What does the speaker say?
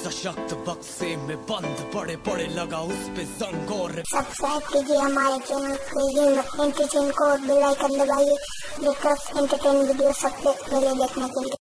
सशक्त बक्से में बंद पड़े पड़े लगा उस पे जंग और सब्सक्राइब कीजिए हमारे चैनल को बेल आइकन दबाइए लेटेस्ट एंटरटेन वीडियो सबसे पहले देखने के लिए।